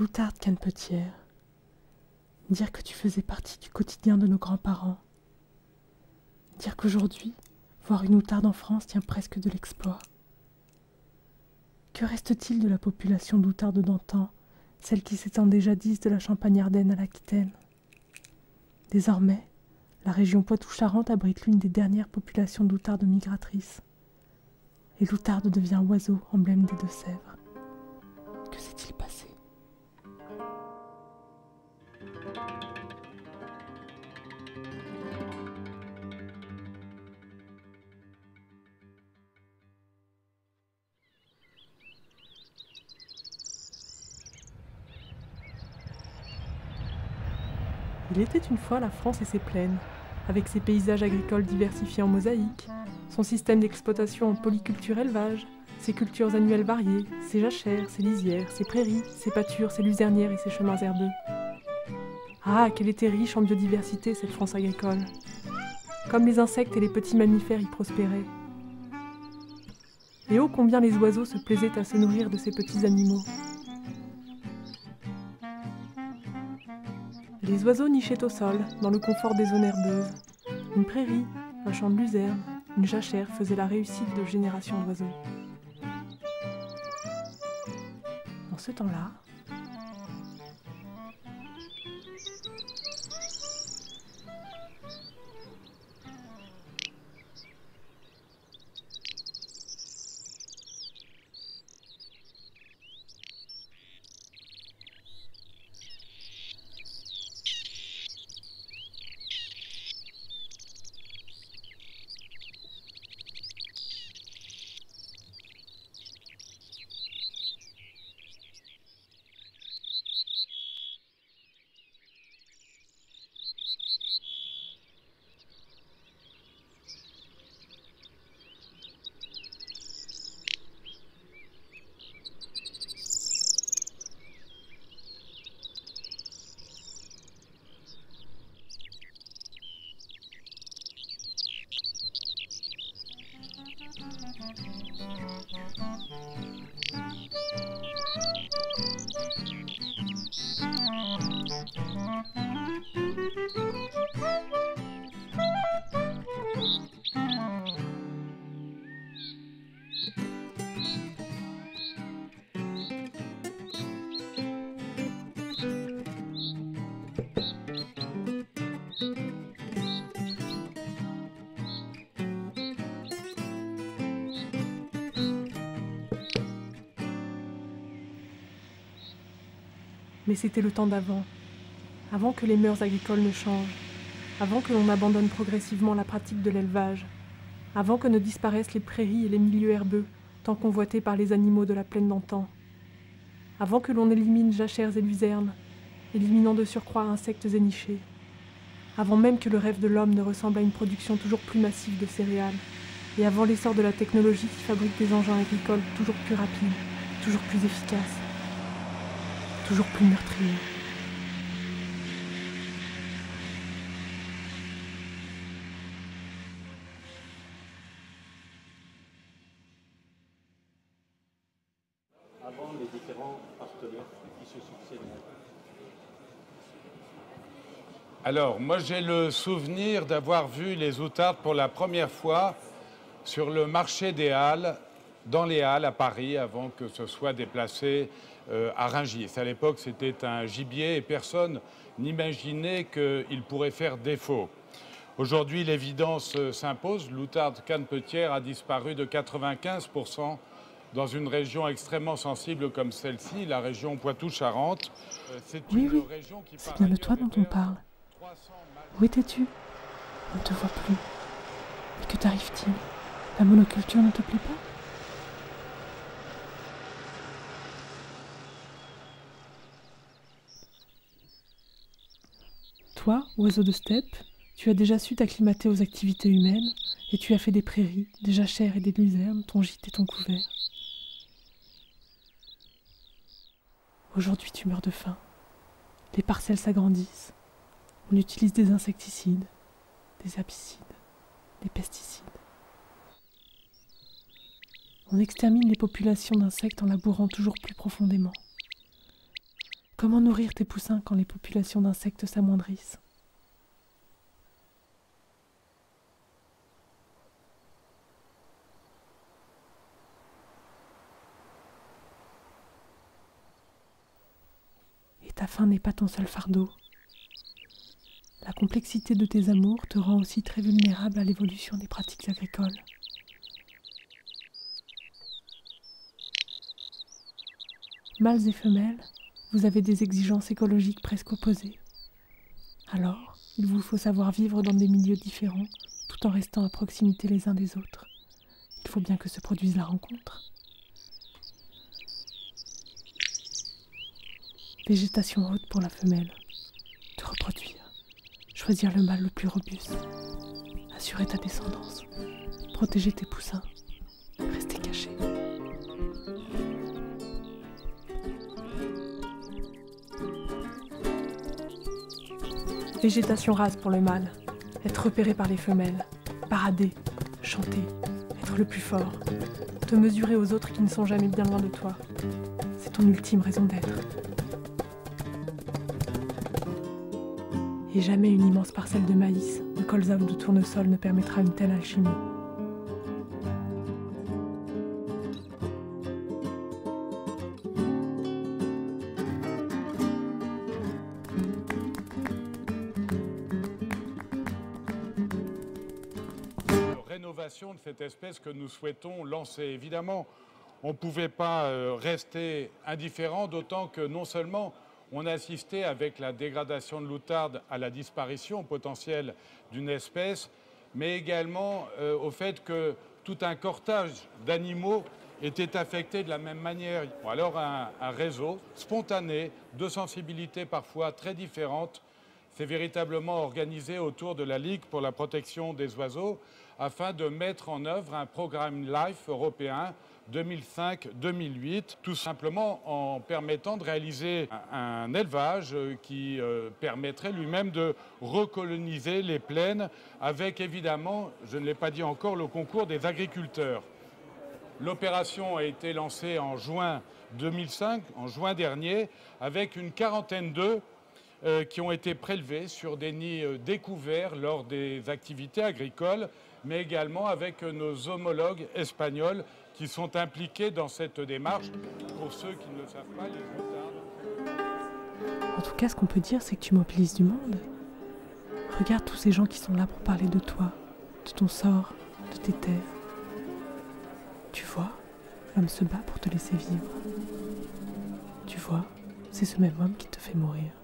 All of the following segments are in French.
Loutarde canepetière, dire que tu faisais partie du quotidien de nos grands-parents, dire qu'aujourd'hui, voir une outarde en France tient presque de l'exploit. Que reste-t-il de la population d'outardes d'antan, celle qui s'étendait jadis de la Champagne-Ardenne à l'Aquitaine? Désormais, la région Poitou-Charentes abrite l'une des dernières populations d'outardes migratrices. Et l'outarde devient oiseau, emblème des Deux-Sèvres. Que s'est-il passé? Il était une fois la France et ses plaines, avec ses paysages agricoles diversifiés en mosaïque, son système d'exploitation en polyculture élevage, ses cultures annuelles variées, ses jachères, ses lisières, ses prairies, ses pâtures, ses luzernières et ses chemins herbeux. Ah, qu'elle était riche en biodiversité, cette France agricole. Comme les insectes et les petits mammifères y prospéraient. Et oh combien les oiseaux se plaisaient à se nourrir de ces petits animaux. Les oiseaux nichaient au sol, dans le confort des zones herbeuses. Une prairie, un champ de luzerne, une jachère faisaient la réussite de générations d'oiseaux. En ce temps-là, Thank you. Mais c'était le temps d'avant, avant que les mœurs agricoles ne changent, avant que l'on abandonne progressivement la pratique de l'élevage, avant que ne disparaissent les prairies et les milieux herbeux, tant convoités par les animaux de la plaine d'antan, avant que l'on élimine jachères et luzernes, éliminant de surcroît insectes et nichés, avant même que le rêve de l'homme ne ressemble à une production toujours plus massive de céréales, et avant l'essor de la technologie qui fabrique des engins agricoles toujours plus rapides, toujours plus efficaces, toujours plus meurtriers. avant les différents partenaires qui se succèdent Alors, moi j'ai le souvenir d'avoir vu les outardes pour la première fois sur le marché des Halles, dans les Halles à Paris, avant que ce soit déplacé euh, à Rungis. À l'époque, c'était un gibier et personne n'imaginait qu'il pourrait faire défaut. Aujourd'hui, l'évidence euh, s'impose. L'outarde canepetière a disparu de 95% dans une région extrêmement sensible comme celle-ci, la région Poitou-Charentes. Euh, C'est Oui, une oui, région qui c'est bien de toi dont on parle. 300 mâles Où étais-tu? On ne te voit plus. Mais que t'arrive-t-il? La monoculture ne te plaît pas? Toi, oiseau de steppe, tu as déjà su t'acclimater aux activités humaines et tu as fait des prairies, des jachères et des luzernes ton gîte et ton couvert. Aujourd'hui, tu meurs de faim. Les parcelles s'agrandissent. On utilise des insecticides, des herbicides, des pesticides. On extermine les populations d'insectes en labourant toujours plus profondément. Comment nourrir tes poussins quand les populations d'insectes s'amoindrissent? Et ta faim n'est pas ton seul fardeau. La complexité de tes amours te rend aussi très vulnérable à l'évolution des pratiques agricoles. Mâles et femelles, vous avez des exigences écologiques presque opposées. Alors, il vous faut savoir vivre dans des milieux différents tout en restant à proximité les uns des autres. Il faut bien que se produise la rencontre. Végétation haute pour la femelle. Te reproduire. Choisir le mâle le plus robuste. Assurer ta descendance. Protéger tes poussins. Végétation rase pour le mâle. Être repéré par les femelles. Parader. Chanter. Être le plus fort. Te mesurer aux autres qui ne sont jamais bien loin de toi. C'est ton ultime raison d'être. Et jamais une immense parcelle de maïs, de colza ou de tournesol ne permettra une telle alchimie. De cette espèce que nous souhaitons lancer. Évidemment, on ne pouvait pas euh, rester indifférent, d'autant que non seulement on a assisté avec la dégradation de l'outarde à la disparition potentielle d'une espèce, mais également euh, au fait que tout un cortège d'animaux était affecté de la même manière. alors un réseau spontané de sensibilités parfois très différentes s'est véritablement organisé autour de la Ligue pour la protection des oiseaux afin de mettre en œuvre un programme LIFE européen 2005-2008, tout simplement en permettant de réaliser un, élevage qui euh, permettrait lui-même de recoloniser les plaines avec évidemment, je ne l'ai pas dit encore, le concours des agriculteurs. L'opération a été lancée en juin 2005, en juin dernier, avec une quarantaine d'œufs qui ont été prélevés sur des nids euh, découverts lors des activités agricoles, mais également avec nos homologues espagnols qui sont impliqués dans cette démarche. Pour ceux qui ne savent pas, les. En tout cas, ce qu'on peut dire, c'est que tu mobilises du monde. Regarde tous ces gens qui sont là pour parler de toi, de ton sort, de tes terres. Tu vois, l'homme se bat pour te laisser vivre. Tu vois, c'est ce même homme qui te fait mourir.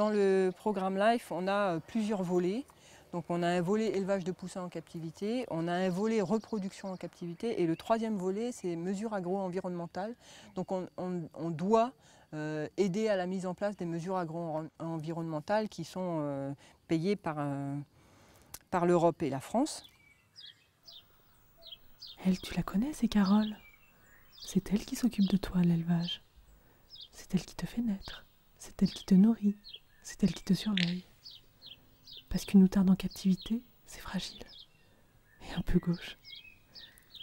Dans le programme LIFE, on a euh, plusieurs volets. Donc on a un volet élevage de poussins en captivité, on a un volet reproduction en captivité et le troisième volet c'est mesures agro-environnementales. Donc on, doit euh, aider à la mise en place des mesures agro-environnementales qui sont euh, payées par, par l'Europe et la France. Elle, tu la connais, c'est Carole. C'est elle qui s'occupe de toi l'élevage. C'est elle qui te fait naître. C'est elle qui te nourrit. C'est elle qui te surveille. Parce qu'une outarde en captivité, c'est fragile. Et un peu gauche.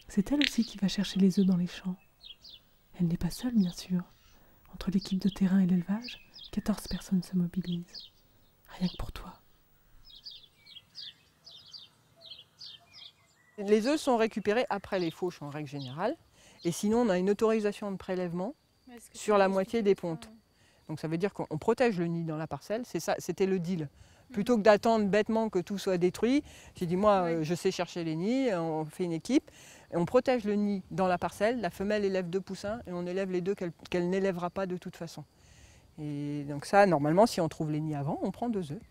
C'est elle aussi qui va chercher les œufs dans les champs. Elle n'est pas seule, bien sûr. Entre l'équipe de terrain et l'élevage, 14 personnes se mobilisent. Rien que pour toi. Les œufs sont récupérés après les fauches en règle générale. Et sinon, on a une autorisation de prélèvement sur la moitié des pontes. Donc ça veut dire qu'on protège le nid dans la parcelle, c'était le deal. Plutôt que d'attendre bêtement que tout soit détruit, j'ai dit moi euh, je sais chercher les nids, on fait une équipe, et on protège le nid dans la parcelle, la femelle élève deux poussins et on élève les deux qu'elle n'élèvera pas de toute façon. Et donc ça, normalement, si on trouve les nids avant, on prend deux œufs.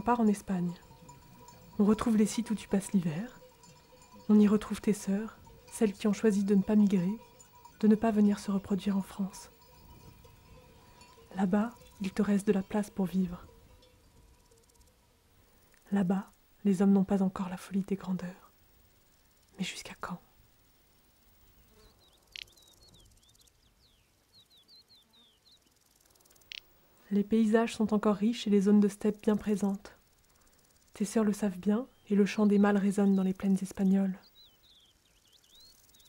Part en Espagne. On retrouve les sites où tu passes l'hiver. On y retrouve tes sœurs, celles qui ont choisi de ne pas migrer, de ne pas venir se reproduire en France. Là-bas, il te reste de la place pour vivre. Là-bas, les hommes n'ont pas encore la folie des grandeurs. Mais jusqu'à quand? Les paysages sont encore riches et les zones de steppe bien présentes. Tes sœurs le savent bien et le chant des mâles résonne dans les plaines espagnoles.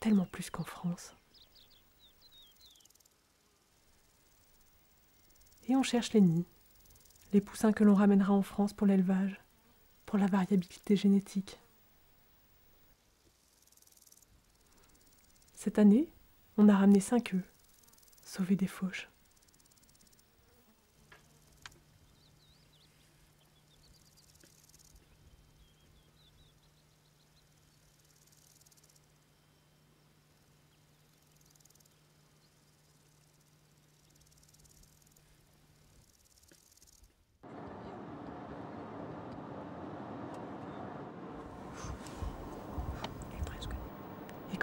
Tellement plus qu'en France. Et on cherche les nids, les poussins que l'on ramènera en France pour l'élevage, pour la variabilité génétique. Cette année, on a ramené cinq œufs, sauvés des fauches.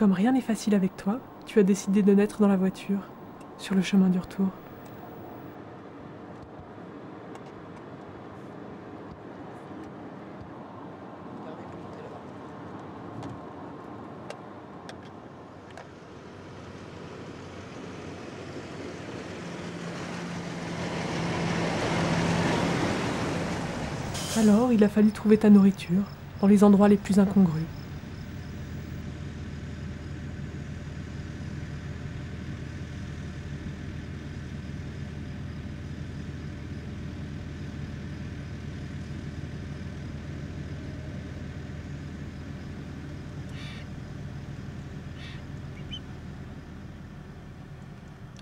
Comme rien n'est facile avec toi, tu as décidé de naître dans la voiture, sur le chemin du retour. Alors, il a fallu trouver ta nourriture dans les endroits les plus incongrus.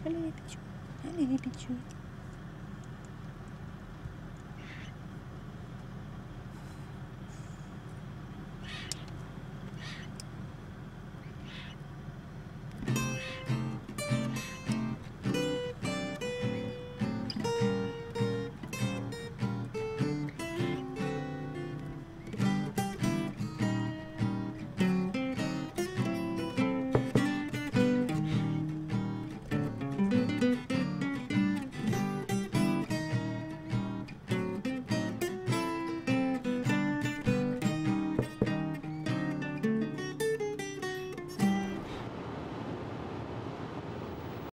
Allez les